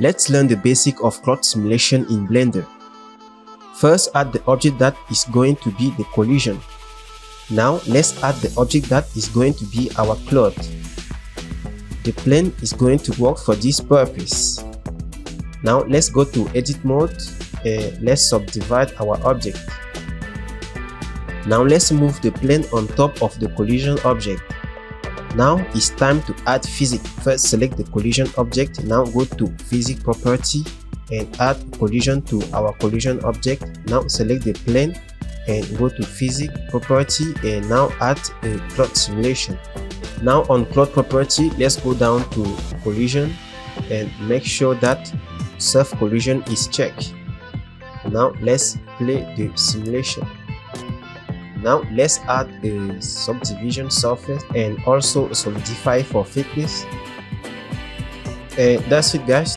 Let's learn the basic of cloth simulation in Blender. First add the object that is going to be the collision. Now let's add the object that is going to be our cloth. The plane is going to work for this purpose. Now let's go to edit mode and let's subdivide our object. Now let's move the plane on top of the collision object. Now it's time to add physics. First select the collision object. Now go to physics property and add collision to our collision object. Now select the plane and go to physics property and now add a cloth simulation. Now on cloth property, let's go down to collision and make sure that self collision is checked. Now let's play the simulation. Now let's add a subdivision surface and also solidify for thickness. And that's it guys.